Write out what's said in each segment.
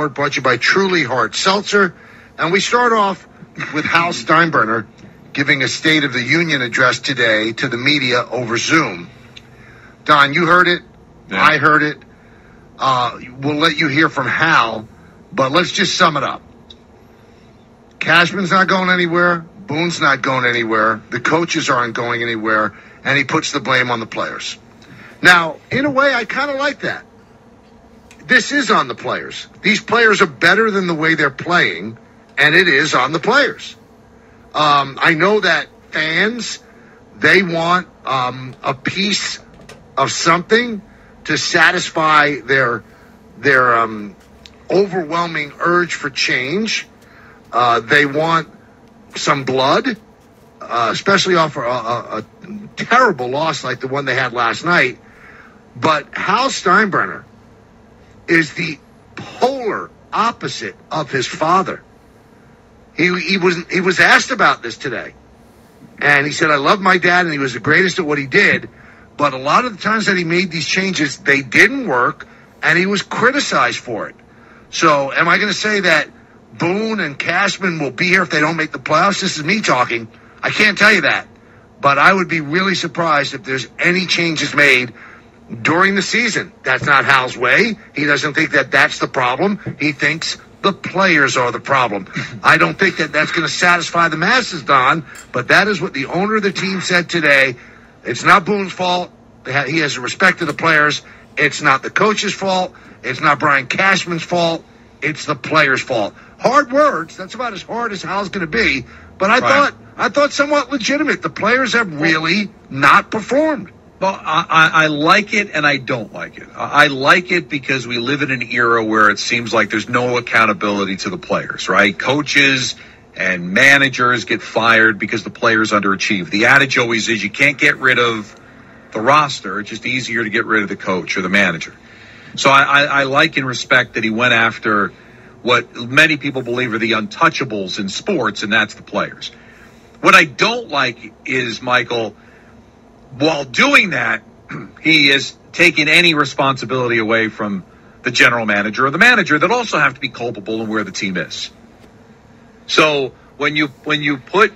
Report brought to you by Truly Hard Seltzer. And we start off with Hal Steinbrenner giving a State of the Union address today to the media over Zoom. Don, you heard it. Yeah. I heard it. Uh, we'll let you hear from Hal, but let's just sum it up. Cashman's not going anywhere. Boone's not going anywhere. The coaches aren't going anywhere. And he puts the blame on the players. Now, in a way, I kind of like that. This is on the players. These players are better than the way they're playing, and it is on the players. Um, I know that fans, they want um, a piece of something to satisfy their their um, overwhelming urge for change. Uh, they want some blood, uh, especially off a, a, a terrible loss like the one they had last night. But Hal Steinbrenner is the polar opposite of his father. He, he was he was asked about this today, and he said, "I love my dad, and he was the greatest at what he did." But a lot of the times that he made these changes, they didn't work, and he was criticized for it. So, am I going to say that Boone and Cashman will be here if they don't make the playoffs? This is me talking. I can't tell you that, but I would be really surprised if there's any changes made during the season. That's not Hal's way. He doesn't think that that's the problem. He thinks the players are the problem. I don't think that that's going to satisfy the masses, Don, but that is what the owner of the team said today. It's not Boone's fault. He has respect to the players. It's not the coach's fault. It's not Brian Cashman's fault. It's the players' fault. Hard words. That's about as hard as Hal's going to be. But I Right. thought I thought somewhat legitimate. The players have really not performed. Well, I, I like it and I don't like it. I I like it because we live in an era where it seems like there's no accountability to the players, right? Coaches and managers get fired because the players underachieve. The adage always is you can't get rid of the roster. It's just easier to get rid of the coach or the manager. So I, I, I like and respect that he went after what many people believe are the untouchables in sports, and that's the players. What I don't like is, Michael, while doing that, he is taking any responsibility away from the general manager or the manager that also have to be culpable in where the team is. So when you when you put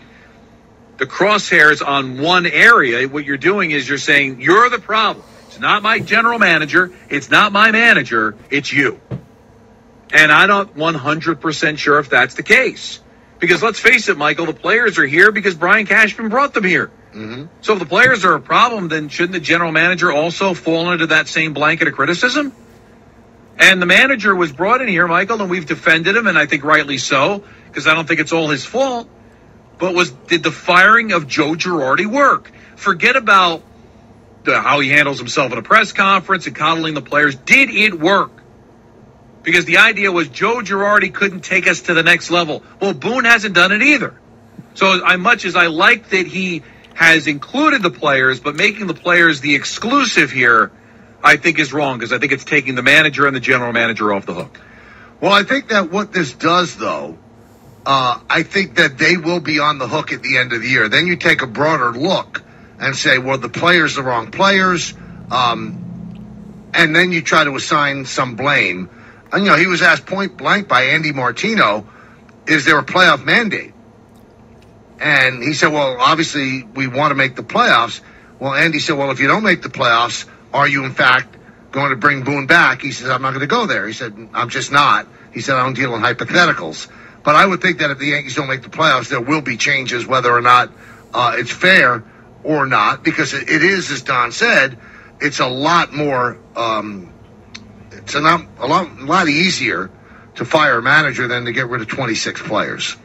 the crosshairs on one area, what you're doing is you're saying you're the problem. It's not my general manager, it's not my manager, it's you. And I'm not 100% sure if that's the case. Because let's face it, Michael, the players are here because Brian Cashman brought them here. Mm-hmm. So if the players are a problem, then shouldn't the general manager also fall under that same blanket of criticism? And the manager was brought in here, Michael, and we've defended him, and I think rightly so, because I don't think it's all his fault. But was did the firing of Joe Girardi work? Forget about the, how he handles himself at a press conference and coddling the players. Did it work? Because the idea was Joe Girardi couldn't take us to the next level. Well, Boone hasn't done it either. So, I much as I like that he has included the players, but making the players the exclusive here, I think is wrong because I think it's taking the manager and the general manager off the hook. Well, I think that what this does, though, uh, I think that they will be on the hook at the end of the year. Then you take a broader look and say, well, the players, the wrong players, um, and then you try to assign some blame. And, you know, he was asked point blank by Andy Martino, is there a playoff mandate? And he said, well, obviously we want to make the playoffs. Well, Andy said, well, if you don't make the playoffs, are you in fact going to bring Boone back? He says, I'm not going to go there. He said, I'm just not. He said, I don't deal in hypotheticals. But I would think that if the Yankees don't make the playoffs, there will be changes, whether or not uh, it's fair or not, because it, is, as Don said, it's a lot more, um, it's a, not, a lot, a lot easier to fire a manager than to get rid of 26 players.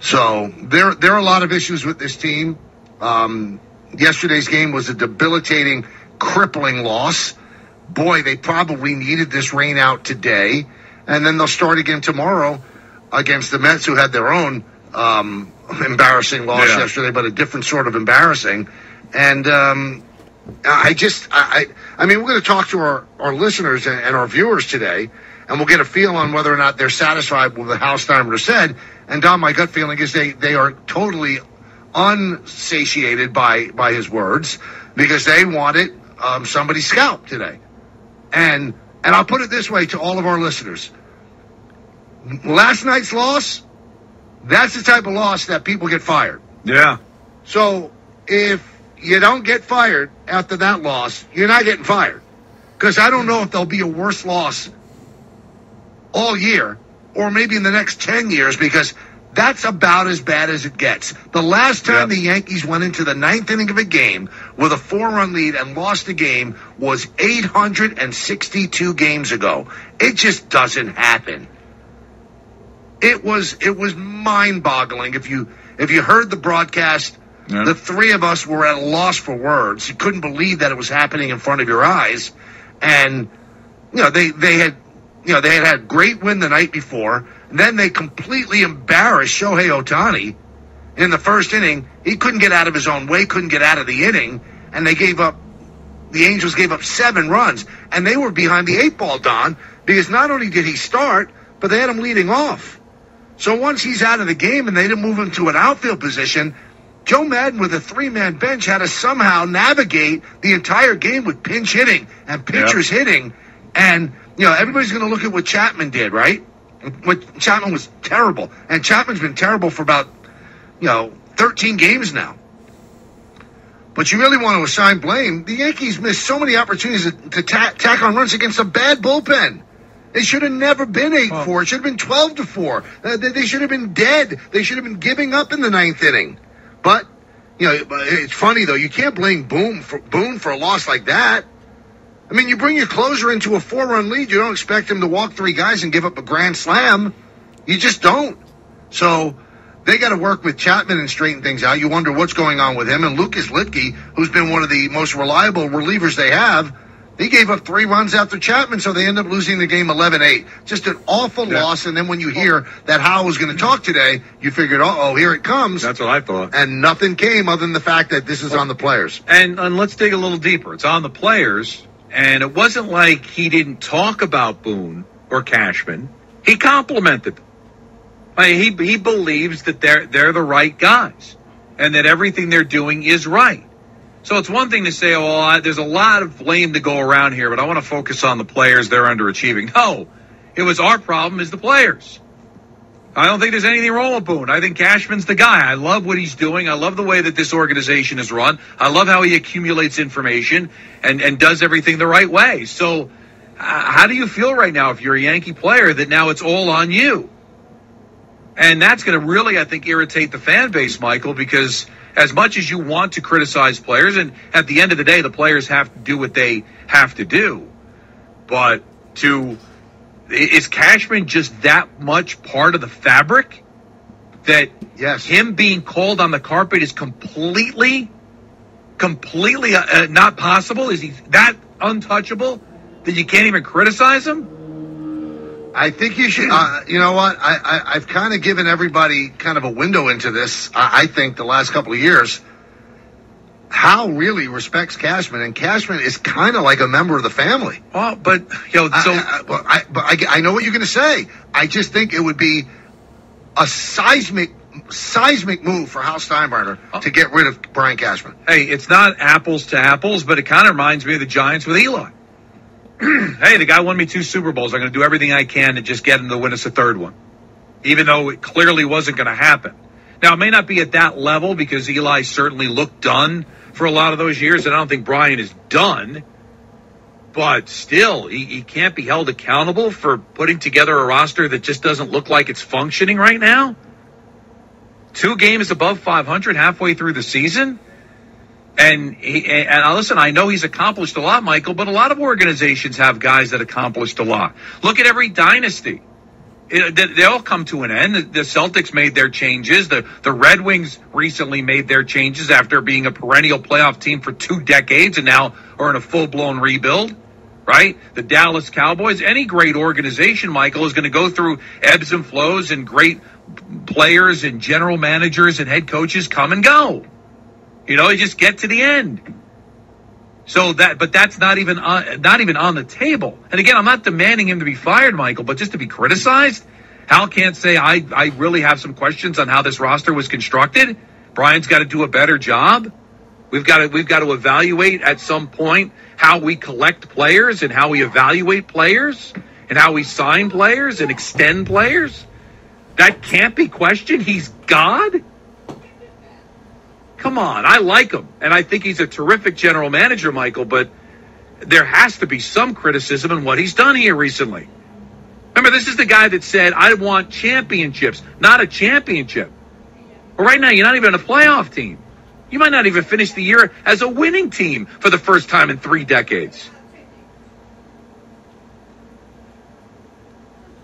So there, there are a lot of issues with this team. Um, yesterday's game was a debilitating, crippling loss. Boy, they probably needed this rain out today, and then they'll start again tomorrow against the Mets, who had their own um, embarrassing loss Yeah. yesterday, but a different sort of embarrassing. And um, I just, I, I I mean, we're going to talk to our, our listeners and, and our viewers today, and we'll get a feel on whether or not they're satisfied with what Hal Steinbrenner said. And Don, my gut feeling is they, they are totally unsatiated by, by his words because they wanted um, somebody scalped today. And, and I'll put it this way to all of our listeners. last night's loss, that's the type of loss that people get fired. Yeah. So if you don't get fired after that loss, you're not getting fired. Because I don't know if there'll be a worse loss all year or maybe in the next 10 years because that's about as bad as it gets. The last time Yep. the Yankees went into the ninth inning of a game with a four run lead and lost the game was 862 games ago. It just doesn't happen. It was it was mind boggling. If you if you heard the broadcast, Yeah. the three of us were at a loss for words. You couldn't believe that it was happening in front of your eyes. And you know, they they had you know, they had had great win the night before. And then they completely embarrassed Shohei Ohtani in the first inning. He couldn't get out of his own way, couldn't get out of the inning, and they gave up the Angels gave up seven runs, and they were behind the eight ball, Don, because not only did he start, but they had him leading off. So once he's out of the game and they didn't move him to an outfield position, Joe Maddon with a three man bench had to somehow navigate the entire game with pinch hitting and pitchers hitting. And, you know, everybody's going to look at what Chapman did, right? What Chapman was terrible. And Chapman's been terrible for about, you know, 13 games now. But you really want to assign blame. The Yankees missed so many opportunities to, to ta- tack on runs against a bad bullpen. They should have never been eight four. It should have been twelve to four. Uh, they, they should have been dead. They should have been giving up in the ninth inning. But you know, it's funny though. You can't blame Boone for Boone for a loss like that. I mean, you bring your closer into a four run lead. You don't expect him to walk three guys and give up a grand slam. You just don't. So they got to work with Chapman and straighten things out. You wonder what's going on with him. And Lucas Luetge, who's been one of the most reliable relievers they have, he gave up three runs after Chapman, so they end up losing the game 11-8. Just an awful Yeah. loss. And then when you hear that Hal was going to talk today, you figured, oh, here it comes. That's what I thought. and nothing came other than the fact that this is on the players. And, and let's dig a little deeper. It's on the players, and it wasn't like he didn't talk about Boone or Cashman. He complimented them. I mean, he he believes that they're they're the right guys, and that everything they're doing is right. So it's one thing to say, "Oh, I, there's a lot of blame to go around here," but I want to focus on the players. They're underachieving. No, it was our problem is the players. I don't think there's anything wrong with Boone. I think Cashman's the guy. I love what he's doing. I love the way that this organization is run. I love how he accumulates information and, and does everything the right way. So, uh, how do you feel right now if you're a Yankee player that now it's all on you? And that's going to really, I think, irritate the fan base, Michael, because as much as you want to criticize players, and at the end of the day, the players have to do what they have to do. But to is Cashman just that much part of the fabric that Yes. him being called on the carpet is completely, completely uh, uh, not possible? Is he that untouchable that you can't even criticize him? I think you should. Uh, you know what? I, I I've kind of given everybody kind of a window into this. I, I think the last couple of years, Hal really respects Cashman, and Cashman is kind of like a member of the family. Well, but you know, so I, I, I, but I, I know what you're going to say. I just think it would be a seismic seismic move for Hal Steinbrenner oh. to get rid of Brian Cashman. hey, it's not apples to apples, but it kind of reminds me of the Giants with Eli. hey, the guy won me two Super Bowls. I'm going to do everything I can to just get him to win us a third one, even though it clearly wasn't going to happen. Now, it may not be at that level because Eli certainly looked done for a lot of those years, and I don't think Brian is done. But still, he, he can't be held accountable for putting together a roster that just doesn't look like it's functioning right now. Two games above 500 halfway through the season. And he, and listen, I know he's accomplished a lot, Michael, but a lot of organizations have guys that accomplished a lot. Look at every dynasty. They, all come to an end. The, the Celtics made their changes. The the Red Wings recently made their changes after being a perennial playoff team for two decades and now are in a full blown rebuild. Right? The Dallas Cowboys, any great organization, Michael, is going to go through ebbs and flows and great players and general managers and head coaches come and go. You know, you just get to the end. So that, but that's not even on, not even on the table. And again, I'm not demanding him to be fired, Michael, but just to be criticized. Hal can't say I I really have some questions on how this roster was constructed. Brian's got to do a better job. We've got to we've got to evaluate at some point how we collect players and how we evaluate players and how we sign players and extend players? That can't be questioned. He's God. Come on, I like him, and I think he's a terrific general manager, Michael. But there has to be some criticism in what he's done here recently. Remember, this is the guy that said, "I want championships, not a championship." But right now, you're not even a playoff team. You might not even finish the year as a winning team for the first time in three decades.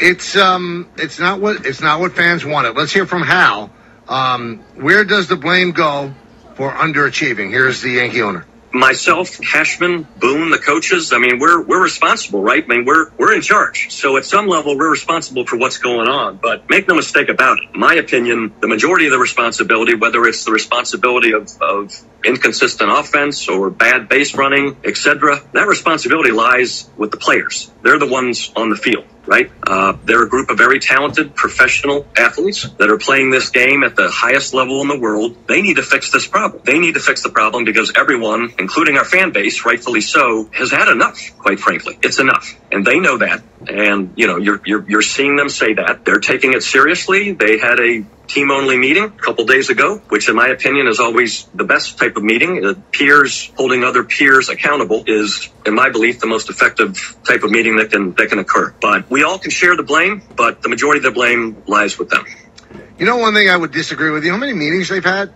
It's um, it's not what it's not what fans wanted. Let's hear from Hal. Um, where does the blame go for underachieving? Here's the Yankee owner myself, Cashman, Boone, the coaches, I mean, we're we're responsible, right? I mean, we're we're in charge. So at some level, we're responsible for what's going on. But make no mistake about it. My opinion, the majority of the responsibility, whether it's the responsibility of, of inconsistent offense or bad base running, etc., that responsibility lies with the players. They're the ones on the field right? Uh, they're a group of very talented professional athletes that are playing this game at the highest level in the world. They need to fix this problem. They need to fix the problem because everyone, including our fan base, rightfully so, has had enough, quite frankly. It's enough. And they know that. And, you know, you're, you're, you're seeing them say that. They're taking it seriously. They had a team only meeting a couple days ago, which in my opinion is always the best type of meeting. Peers holding other peers accountable is, in my belief, the most effective type of meeting that can that can occur. But we all can share the blame, but the majority of the blame lies with them. You know, one thing I would disagree with you. How many meetings they've had?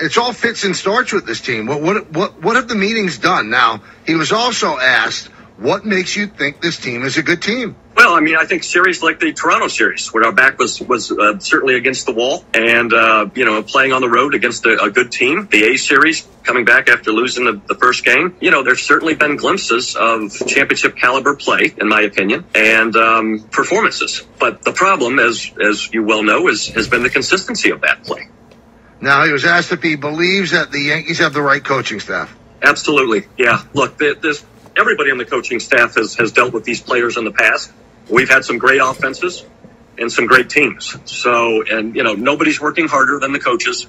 It's all fits and starts with this team. What what what what have the meetings done? Now he was also asked, "What makes you think this team is a good team?" I mean, I think series like the Toronto series, where our back was was uh, certainly against the wall, and uh, you know, playing on the road against a, a, good team. The A series, coming back after losing the, the, first game, you know, there's certainly been glimpses of championship caliber play, in my opinion, and um, performances. But the problem, as as you well know, is has been the consistency of that play. Now, he was asked if he believes that the Yankees have the right coaching staff. Absolutely, yeah. Look, this everybody on the coaching staff has has dealt with these players in the past we've had some great offenses and some great teams. So, and you know, nobody's working harder than the coaches.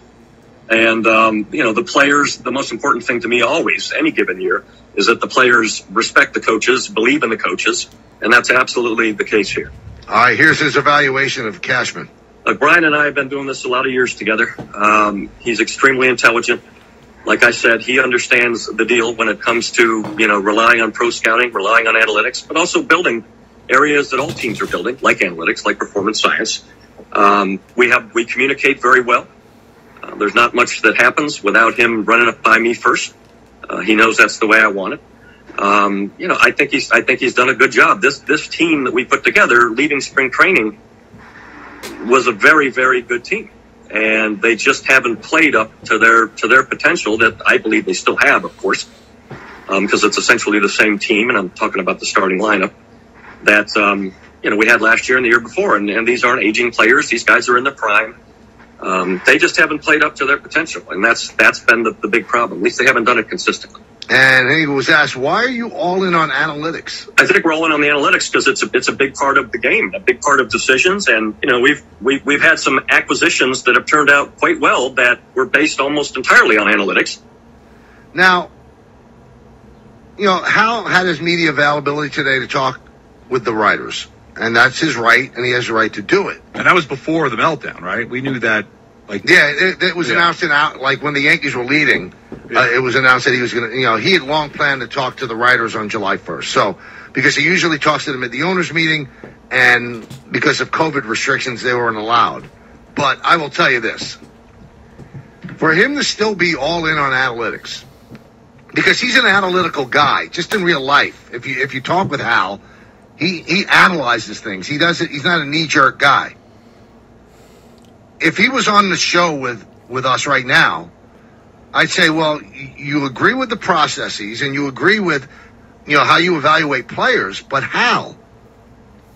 And um, you know, the players. The most important thing to me, always, any given year, is that the players respect the coaches, believe in the coaches, and that's absolutely the case here. All right, here's his evaluation of Cashman. Uh, Brian and I have been doing this a lot of years together. Um, he's extremely intelligent. Like I said, he understands the deal when it comes to you know relying on pro scouting, relying on analytics, but also building areas that all teams are building, like analytics, like performance science. Um, we have we communicate very well. Uh, there's not much that happens without him running up by me first. Uh, he knows that's the way I want it. Um, you know, I think he's I think he's done a good job. This this team that we put together, leaving spring training, was a very very good team, and they just haven't played up to their to their potential that I believe they still have, of course, because um, it's essentially the same team, and I'm talking about the starting lineup that um, you know we had last year and the year before, and, and these aren't aging players. These guys are in the prime. Um, they just haven't played up to their potential, and that's that's been the, the big problem. At least they haven't done it consistently. And he was asked, "Why are you all in on analytics?" I think we're all in on the analytics because it's a it's a big part of the game, a big part of decisions. And you know, we've we've we've had some acquisitions that have turned out quite well that were based almost entirely on analytics. Now, you know, Hal had his media availability today to talk with the writers. And that's his right, and he has the right to do it. And that was before the meltdown, right? We knew that. Like, yeah, it, it was yeah. announced in out like when the Yankees were leading. Yeah. Uh, it was announced that he was going to, you know, he had long planned to talk to the writers on July 1st. So, because he usually talks to them at the owners' meeting, and because of COVID restrictions, they weren't allowed. But I will tell you this: for him to still be all in on analytics, because he's an analytical guy, just in real life. If you if you talk with Hal, he he analyzes things. He doesn't. He's not a knee jerk guy. If he was on the show with with us right now, I'd say, well, you agree with the processes and you agree with, you know, how you evaluate players, but how?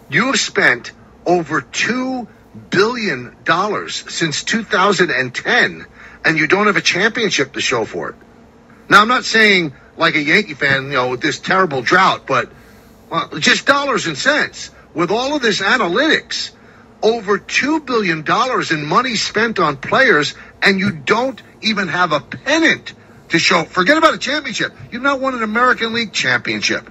You have spent over two billion dollars since 2010, and you don't have a championship to show for it. Now, I'm not saying like a Yankee fan, you know, with this terrible drought, but just dollars and cents. With all of this analytics, over $2 billion in money spent on players, and you don't even have a pennant to show. Forget about a championship. You've not won an American League championship.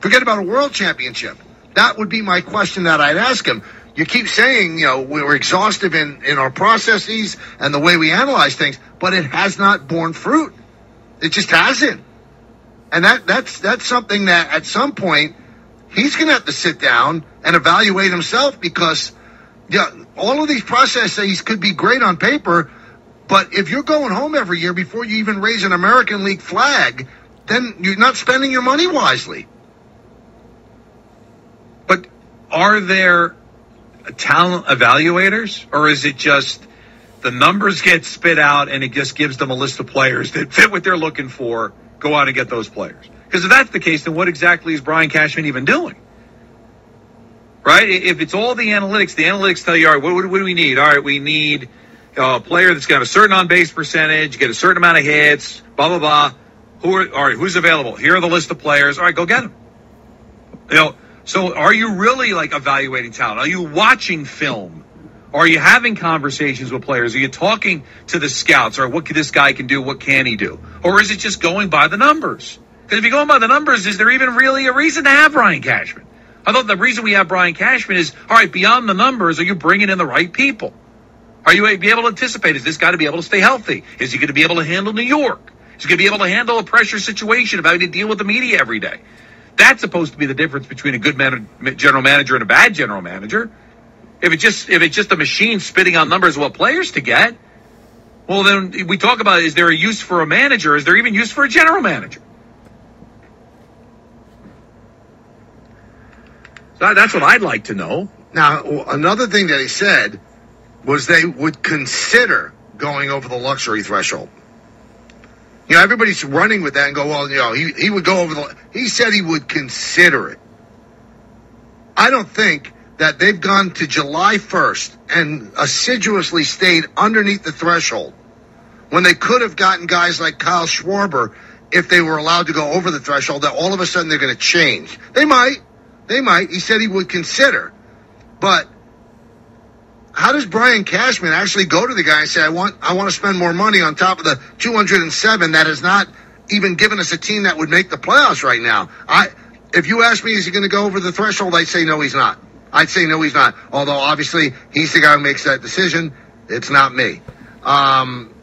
Forget about a world championship. That would be my question that I'd ask him. You keep saying, you know, we're exhaustive in, in our processes and the way we analyze things, but it has not borne fruit. It just hasn't. And that, that's, that's something that at some point he's going to have to sit down and evaluate himself because yeah, all of these processes could be great on paper, but if you're going home every year before you even raise an American League flag, then you're not spending your money wisely. But are there talent evaluators, or is it just the numbers get spit out and it just gives them a list of players that fit what they're looking for? Go out and get those players. Because if that's the case, then what exactly is Brian Cashman even doing? Right? If it's all the analytics, the analytics tell you, all right, what, what do we need? All right, we need uh, a player that's got a certain on base percentage, get a certain amount of hits, blah, blah, blah. Who are, all right, who's available? Here are the list of players. All right, go get them. You know, so are you really like evaluating talent? Are you watching film? Are you having conversations with players? Are you talking to the scouts? Or what this guy can do? What can he do? Or is it just going by the numbers? Because if you're going by the numbers, is there even really a reason to have Brian Cashman? I thought the reason we have Brian Cashman is, all right, beyond the numbers, are you bringing in the right people? Are you be able to anticipate? Is this guy to be able to stay healthy? Is he going to be able to handle New York? Is he going to be able to handle a pressure situation of having to deal with the media every day? That's supposed to be the difference between a good man- general manager and a bad general manager. If it's just if it's just a machine spitting out numbers of what players to get, well then we talk about is there a use for a manager? Is there even use for a general manager? That's what I'd like to know. Now, another thing that he said was they would consider going over the luxury threshold. You know, everybody's running with that and go, well, you know, he, he would go over the. He said he would consider it. I don't think that they've gone to July 1st and assiduously stayed underneath the threshold when they could have gotten guys like Kyle Schwarber if they were allowed to go over the threshold, that all of a sudden they're going to change. They might. They might. He said he would consider. But how does Brian Cashman actually go to the guy and say, I want I want to spend more money on top of the 207 that has not even given us a team that would make the playoffs right now? I if you ask me, is he going to go over the threshold? I'd say no, he's not. I'd say no, he's not. Although obviously he's the guy who makes that decision. It's not me. Um,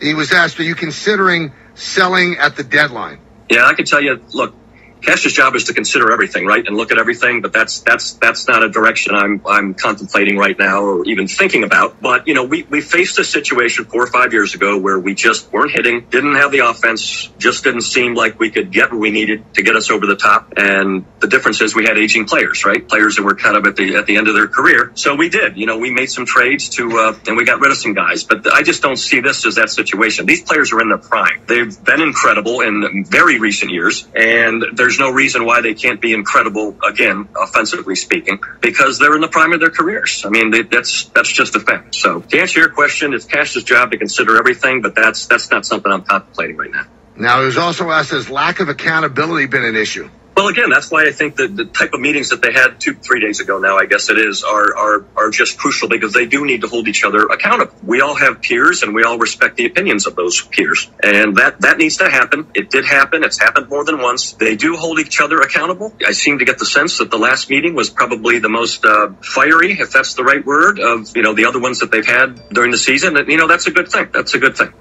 he was asked, "Are you considering selling at the deadline?" Yeah, I can tell you. Look, Cash's job is to consider everything, right, and look at everything. But that's that's that's not a direction I'm I'm contemplating right now or even thinking about. But you know, we we faced a situation four or five years ago where we just weren't hitting, didn't have the offense, just didn't seem like we could get what we needed to get us over the top. And the difference is we had aging players, right? Players that were kind of at the at the end of their career. So we did, you know, we made some trades to uh, and we got rid of some guys. But I just don't see this as that situation. These players are in their prime. They've been incredible in very recent years, and there's there's no reason why they can't be incredible again, offensively speaking, because they're in the prime of their careers. I mean, they, that's that's just a fact. So to answer your question, it's Cash's job to consider everything, but that's that's not something I'm contemplating right now. Now, he was also asked, has lack of accountability been an issue? Well, again, that's why I think that the type of meetings that they had two, three days ago now, I guess it is, are, are, are just crucial because they do need to hold each other accountable. We all have peers and we all respect the opinions of those peers. And that, that needs to happen. It did happen. It's happened more than once. They do hold each other accountable. I seem to get the sense that the last meeting was probably the most uh, fiery, if that's the right word, of, you know, the other ones that they've had during the season. And, you know, that's a good thing. That's a good thing.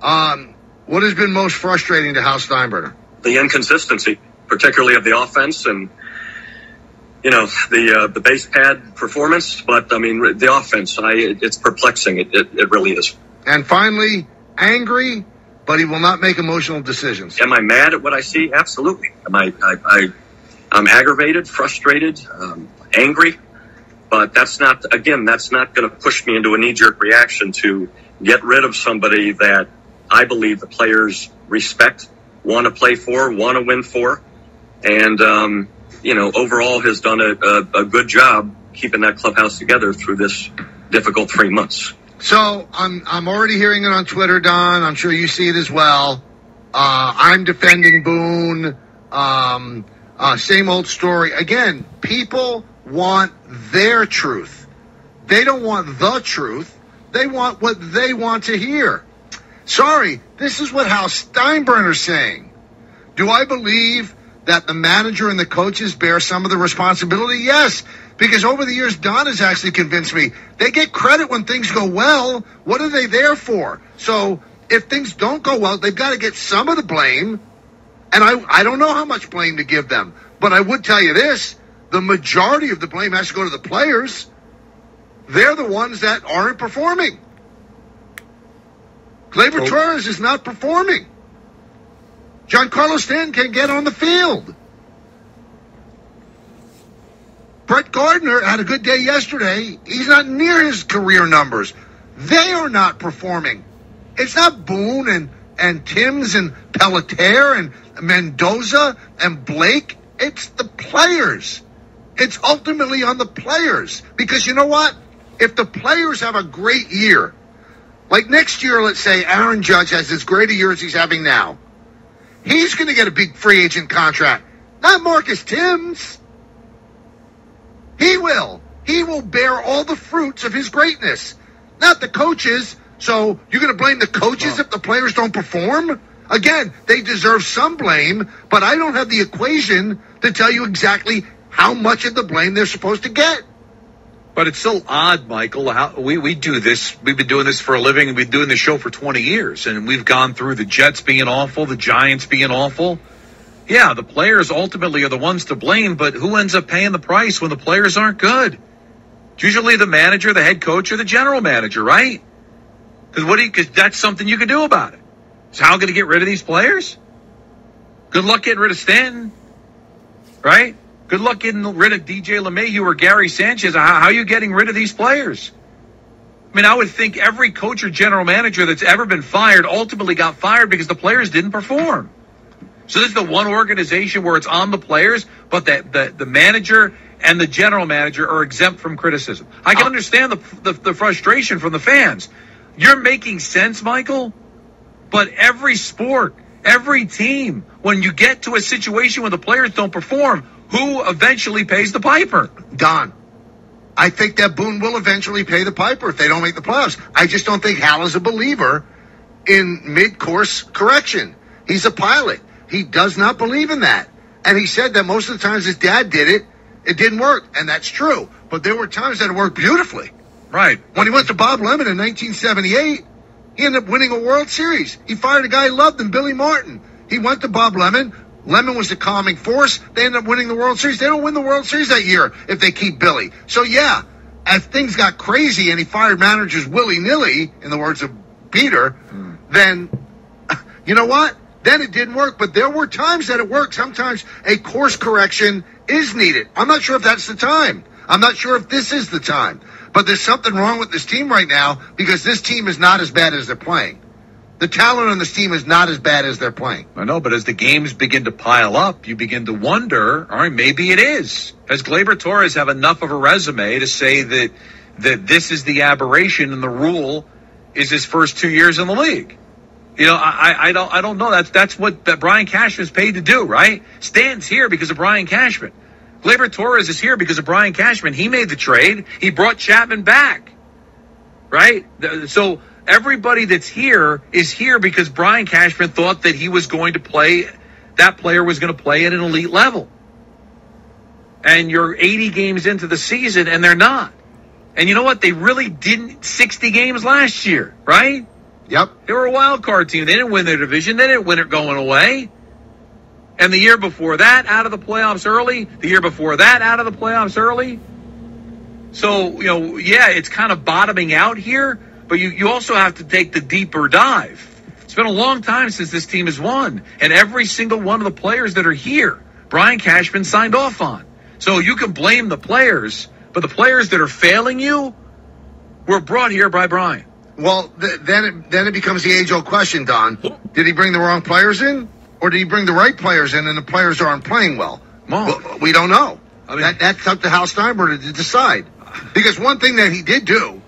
Um, what has been most frustrating to Hal Steinbrenner? The inconsistency particularly of the offense and you know the uh, the base pad performance. But I mean the offense, I it's perplexing. It, it, it really is. And finally, angry, but he will not make emotional decisions. Am I mad at what I see? Absolutely. Am I? I, I I'm aggravated, frustrated, um, angry. But that's not again. That's not going to push me into a knee jerk reaction to get rid of somebody that I believe the players respect, want to play for, want to win for and um, you know overall has done a, a, a, good job keeping that clubhouse together through this difficult three months. So I'm I'm already hearing it on Twitter, Don. I'm sure you see it as well. Uh, I'm defending Boone. Um, uh, same old story. Again, people want their truth. They don't want the truth. They want what they want to hear. Sorry, this is what Hal Steinbrenner's saying. Do I believe that the manager and the coaches bear some of the responsibility? Yes. Because over the years, Don has actually convinced me they get credit when things go well. What are they there for? So if things don't go well, they've got to get some of the blame. And I, I don't know how much blame to give them. But I would tell you this the majority of the blame has to go to the players. They're the ones that aren't performing. Gleyber Oh. Torres is not performing. Giancarlo Stanton can't get on the field. Brett Gardner had a good day yesterday. He's not near his career numbers. They are not performing. It's not Boone and, and Thames and Pilittere and Mendoza and Blake. It's the players. It's ultimately on the players. Because you know what? If the players have a great year, like next year, let's say Aaron Judge has as great a year as he's having now, he's going to get a big free agent contract. Not Marcus Thames. He will. He will bear all the fruits of his greatness, not the coaches. So you're going to blame the coaches if the players don't perform? Again, they deserve some blame, but I don't have the equation to tell you exactly how much of the blame they're supposed to get. But it's still odd, Michael. How we, we do this. We've been doing this for a living we've been doing the show for 20 years. And we've gone through the Jets being awful, the Giants being awful. Yeah, the players ultimately are the ones to blame, but who ends up paying the price when the players aren't good? It's usually the manager, the head coach, or the general manager, right? Because what cause that's something you can do about it. So how going to get rid of these players? Good luck getting rid of Stanton, right? Good luck getting rid of DJ LeMahieu or Gary Sanchez. How, are you getting rid of these players? I mean, I would think every coach or general manager that's ever been fired ultimately got fired because the players didn't perform. So this is the one organization where it's on the players, but the, the, the manager and the general manager are exempt from criticism. I can understand the, the, the frustration from the fans. You're making sense, Michael, but every sport, every team, when you get to a situation where the players don't perform, who eventually pays the piper? Don, I think that Boone will eventually pay the piper if they don't make the playoffs. I just don't think Hal is a believer in mid-course correction. He's a pilot. He does not believe in that. And he said that most of the times his dad did it, it didn't work. And that's true. But there were times that it worked beautifully. Right. When he went to Bob Lemon in 1978, he ended up winning a World Series. He fired a guy he loved him, Billy Martin. He went to Bob Lemon. Lemon was the calming force. They ended up winning the World Series. They don't win the World Series that year if they keep Billy. So yeah, as things got crazy and he fired managers willy nilly, in the words of Peter, then you know what? Then it didn't work. But there were times that it worked. Sometimes a course correction is needed. I'm not sure if that's the time. I'm not sure if this is the time. But there's something wrong with this team right now because this team is not as bad as they're playing. The talent on this team is not as bad as they're playing. I know, but as the games begin to pile up, you begin to wonder, all right, maybe it is. Does Gleyber Torres have enough of a resume to say that that this is the aberration and the rule is his first two years in the league? You know, I, I- don't I don't know. That's that's what that Brian Cashman's paid to do, right? Stan's here because of Brian Cashman. Gleyber Torres is here because of Brian Cashman. He made the trade. He brought Chapman back. Right? So everybody that's here is here because Brian Cashman thought that he was going to play that player was going to play at an elite level. And you're 80 games into the season and they're not. And you know what? They really didn't 60 games last year, right? Yep. They were a wild card team. They didn't win their division. They didn't win it going away. And the year before that, out of the playoffs early. The year before that, out of the playoffs early. So, you know, yeah, it's kind of bottoming out here, but you, you also have to take the deeper dive. It's been a long time since this team has won, and every single one of the players that are here, Brian Cashman signed off on. So you can blame the players, but the players that are failing you were brought here by Brian. Well, th- then it, then it becomes the age old question, Don. Did he bring the wrong players in, or did he bring the right players in, and the players aren't playing well? Well, we don't know. I mean- that, that's up to Hal Steinbrenner to decide. Because one thing that he did do,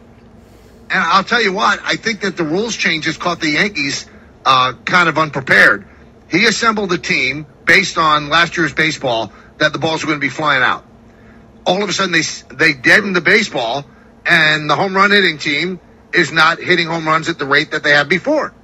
and I'll tell you what, I think that the rules changes caught the Yankees uh, kind of unprepared. He assembled a team based on last year's baseball that the balls were going to be flying out. All of a sudden, they they deadened the baseball, and the home run hitting team is not hitting home runs at the rate that they had before.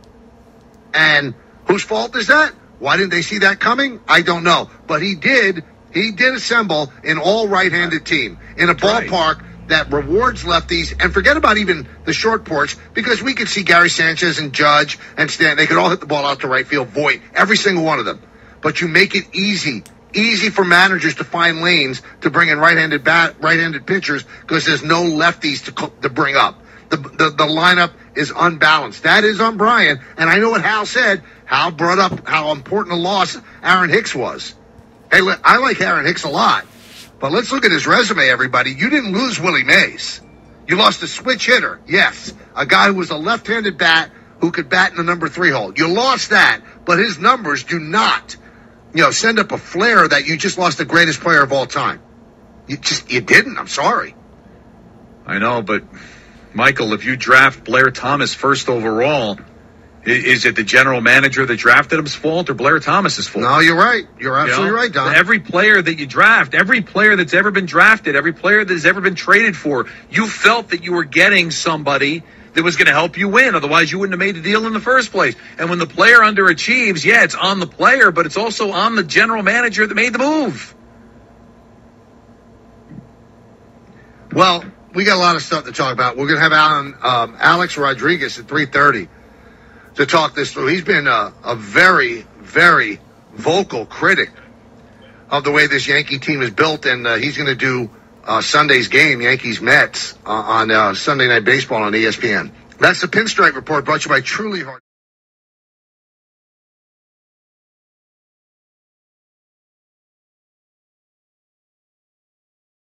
And whose fault is that? Why didn't they see that coming? I don't know. But he did. He did assemble an all right-handed team in a ballpark that rewards lefties and forget about even the short porch because we could see Gary Sanchez and Judge and Stan. They could all hit the ball out to right field, Voit, every single one of them. But you make it easy, easy for managers to find lanes to bring in right-handed bat, right-handed pitchers because there's no lefties to to bring up. The, the the lineup is unbalanced. That is on Brian, and I know what Hal said. Hal brought up how important a loss Aaron Hicks was. Hey, I like Aaron Hicks a lot. But let's look at his resume, everybody. You didn't lose Willie Mays. You lost a switch hitter, yes. A guy who was a left handed bat who could bat in the number three hole. You lost that, but his numbers do not, you know, send up a flare that you just lost the greatest player of all time. You just, you didn't. I'm sorry. I know, but Michael, if you draft Blair Thomas first overall, is it the general manager that drafted him's fault or Blair Thomas's fault? No, you're right. You're You absolutely know? right, Don. Every player that you draft, every player that's ever been drafted, every player that has ever been traded for, you felt that you were getting somebody that was going to help you win. Otherwise, you wouldn't have made the deal in the first place. And when the player underachieves, yeah, it's on the player, but it's also on the general manager that made the move. Well, we got a lot of stuff to talk about. We're going to have Alan, um, Alex Rodriguez at 3:30 to talk this through. He's been a, a very, very vocal critic of the way this Yankee team is built, and uh, he's going to do uh, Sunday's game, Yankees Mets, uh, on uh, Sunday Night Baseball on ESPN. That's the Pinstripe Report brought to you by Truly Hard.